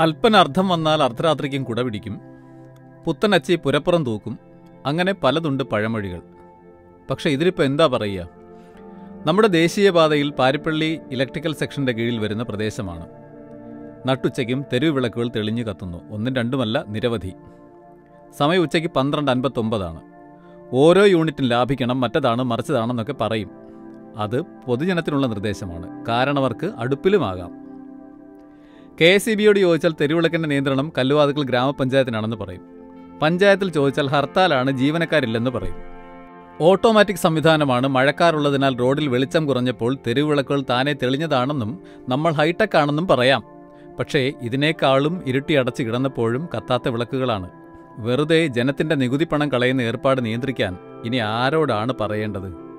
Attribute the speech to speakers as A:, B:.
A: അർത്ഥം വന്നാൽ അർദ്ധരാത്രിക്കും കുട പിടിക്കും. പുത്തനച്ചി പുരപ്പുറം തൂക്കും. അങ്ങനെ പലതുണ്ട് പഴമൊഴികൾ. പക്ഷേ ഇതിലിപ്പോൾ എന്താ പറയുക? നമ്മുടെ ദേശീയപാതയിൽ പാരിപ്പള്ളി ഇലക്ട്രിക്കൽ സെക്ഷന്റെ കീഴിൽ വരുന്ന പ്രദേശമാണ്. നട്ടുച്ചയ്ക്കും തെരുവ് വിളക്കുകൾ തെളിഞ്ഞു കത്തുന്നു. ഒന്നും രണ്ടുമല്ല നിരവധി. സമയം ഉച്ചയ്ക്ക് പന്ത്രണ്ട് അൻപത്തൊമ്പതാണ്. ഓരോ യൂണിറ്റും ലാഭിക്കണം മറ്റതാണ് മറിച്ചതാണെന്നൊക്കെ പറയും. അത് പൊതുജനത്തിനുള്ള നിർദ്ദേശമാണ്. കാരണവർക്ക് അടുപ്പിലുമാകാം. കെ എസ് സി ബിയോട് ചോദിച്ചാൽ തെരുവിളക്കിന്റെ നിയന്ത്രണം കല്ലുവാതുക്കൽ ഗ്രാമപഞ്ചായത്തിനാണെന്ന് പറയും. പഞ്ചായത്തിൽ ചോദിച്ചാൽ ഹർത്താലാണ് ജീവനക്കാരില്ലെന്ന് പറയും. ഓട്ടോമാറ്റിക് സംവിധാനമാണ് മഴക്കാറുള്ളതിനാൽ റോഡിൽ വെളിച്ചം കുറഞ്ഞപ്പോൾ തെരുവിളക്കുകൾ താനെ തെളിഞ്ഞതാണെന്നും നമ്മൾ ഹൈടെക് ആണെന്നും പറയാം. പക്ഷേ ഇതിനേക്കാളും ഇരുട്ടി അടച്ചു കിടന്നപ്പോഴും കത്താത്ത വിളക്കുകളാണ്. വെറുതെ ജനത്തിന്റെ നികുതി പണം കളയുന്ന ഏർപ്പാട് നിയന്ത്രിക്കാൻ ഇനി ആരോടാണ് പറയേണ്ടത്?